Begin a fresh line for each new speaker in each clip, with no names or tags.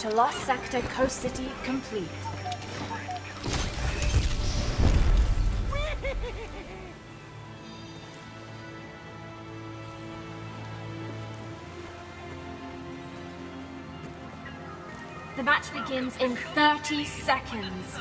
to Lost Sector Coast City complete. The match begins in 30 seconds.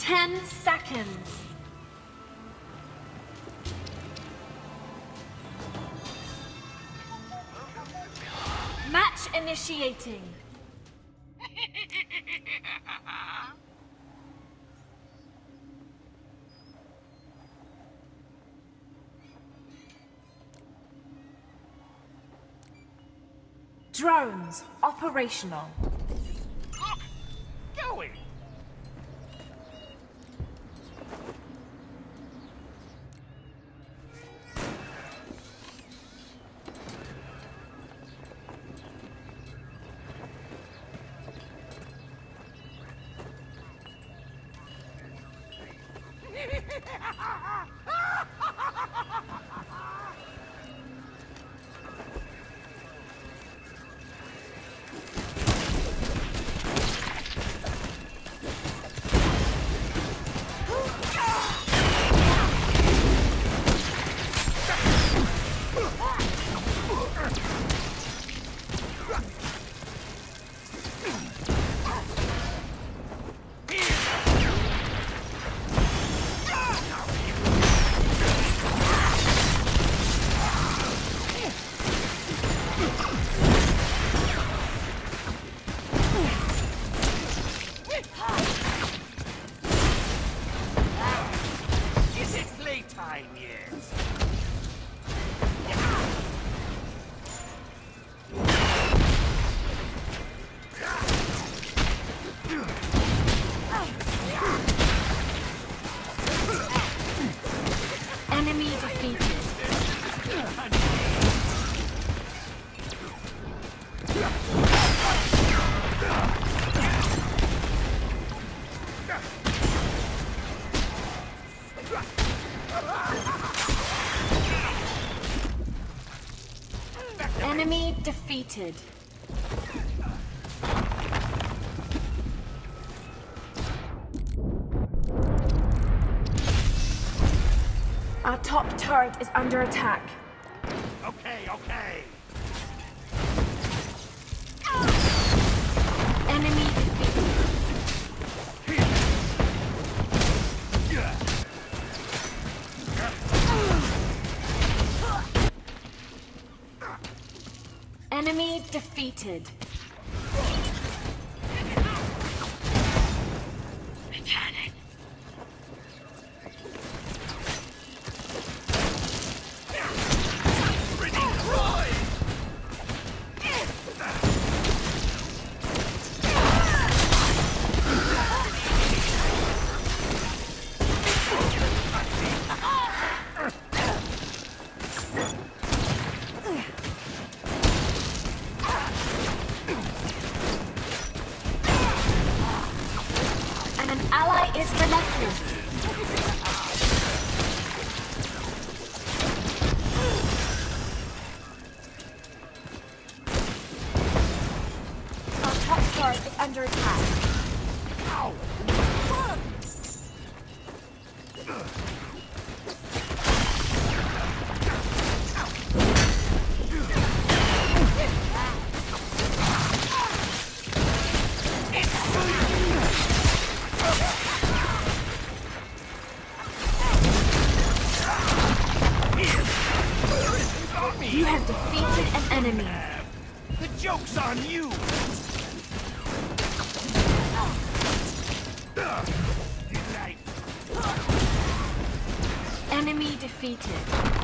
10 seconds. Match initiating. Drones operational. Yeah. defeated. Our top turret is under attack. Defeated. Is relentless. Defeated.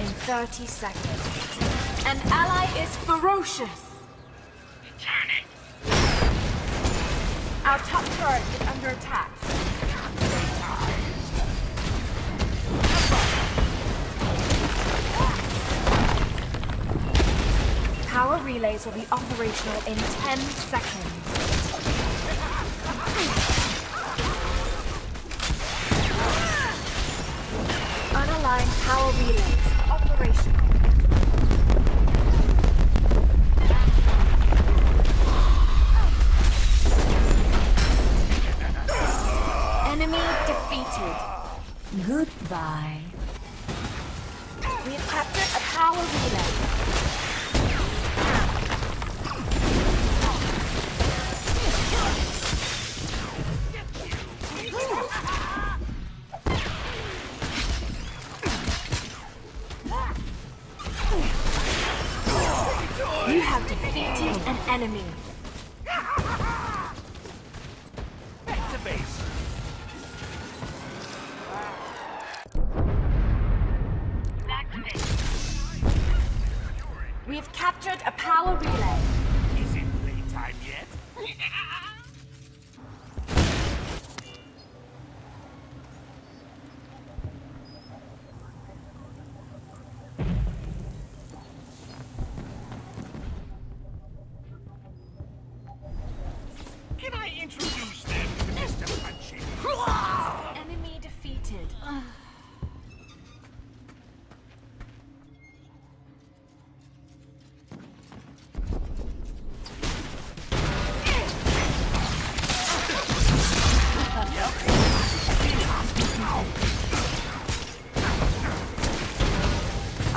In 30 seconds. An ally is ferocious.
Turn it.
Our top turret is under attack. Power relays will be operational in 10 seconds. Unaligned power relays operational. Enemy defeated. Goodbye. We have captured a power relay. Have defeated an enemy.
Back to base. Back to base.
We have captured a power relay.
Is it playtime yet?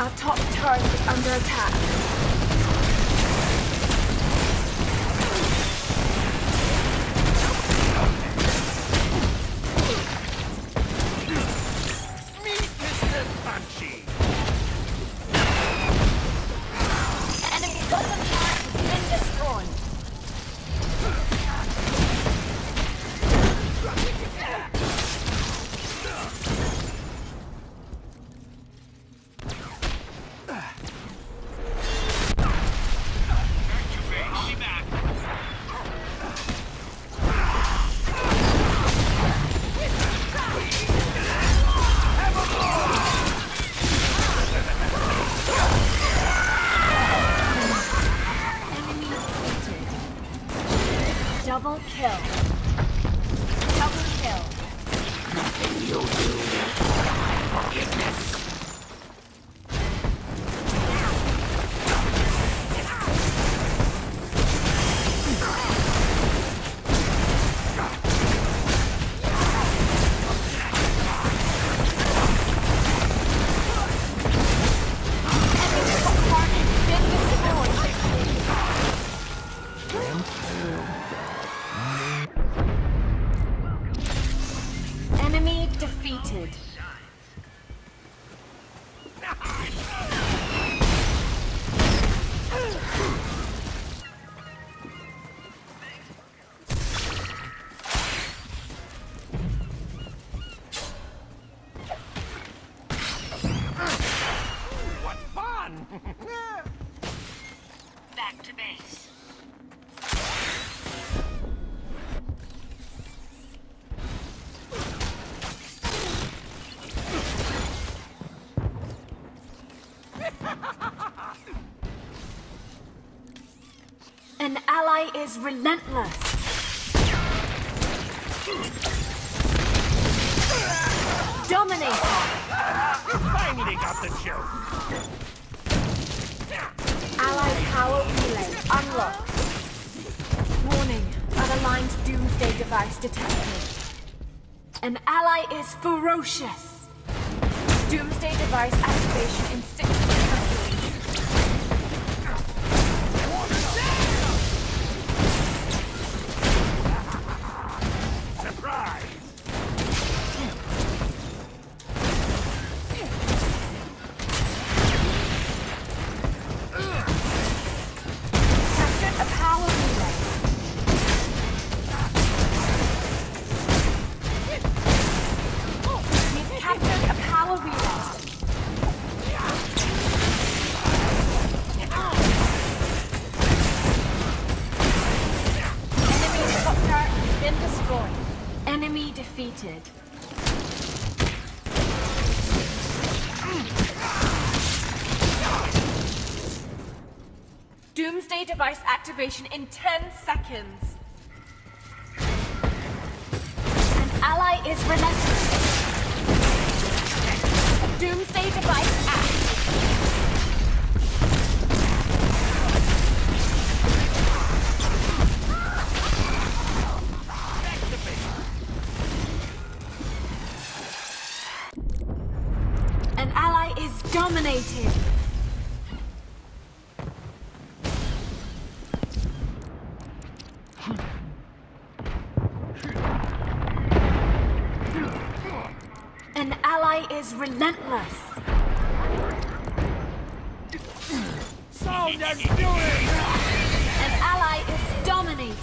Our top turret is under attack. Double kill. Double kill. Enemy
to base.
An ally is relentless. Dominating.
Finally got the joke.
Allied power relay unlocked. Warning, unaligned doomsday device detected. An ally is ferocious. Doomsday device activation in defeated. Doomsday device activation in 10 seconds. An ally is relentless. An ally is relentless.
So let's!
An ally is dominated.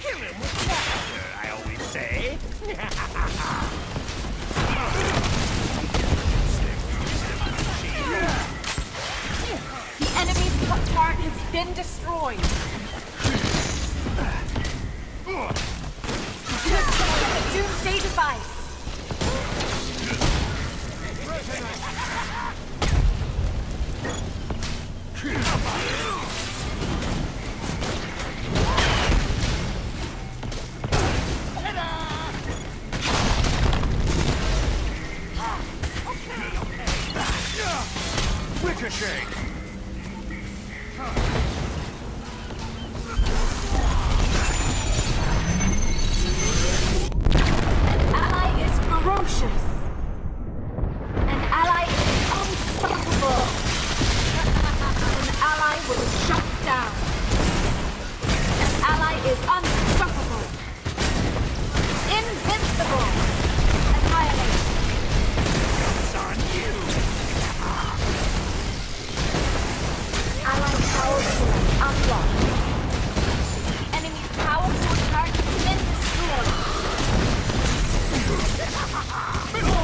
Kill him with laughter, I always say.
The enemy's turret has been destroyed. Doomsday device. An